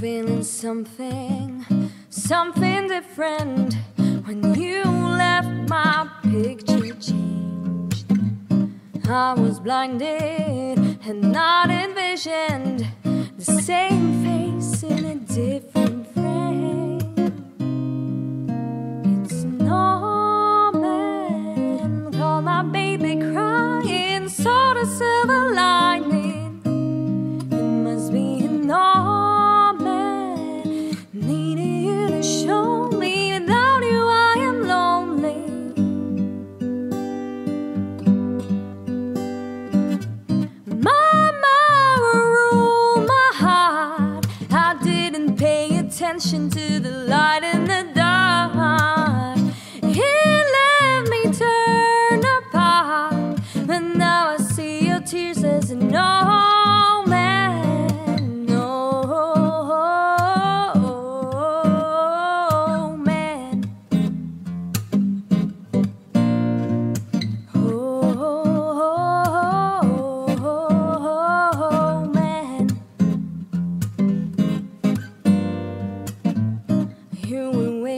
Feeling something, something different. When you left, my picture changed. I was blinded and not envisioned the same attention to the light in the dark.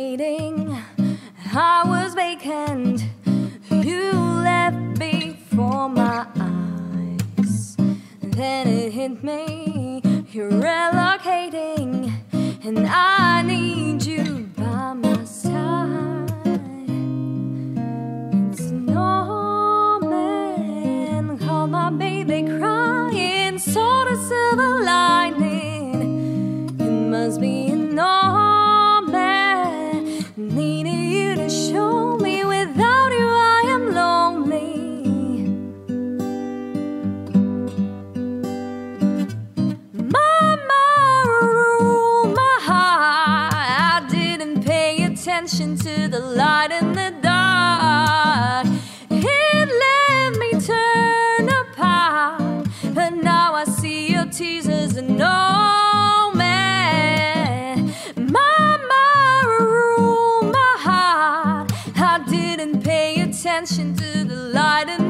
Waiting, I was vacant. You left before my eyes. Then it hit me, you're relocating, and I need you by my side. It's an omen, call my baby crying, saw the silver lining. Attention to the light in the dark. It left me torn apart, but now I see your tears as an omen. Mama ruled my heart. I didn't pay attention to the light in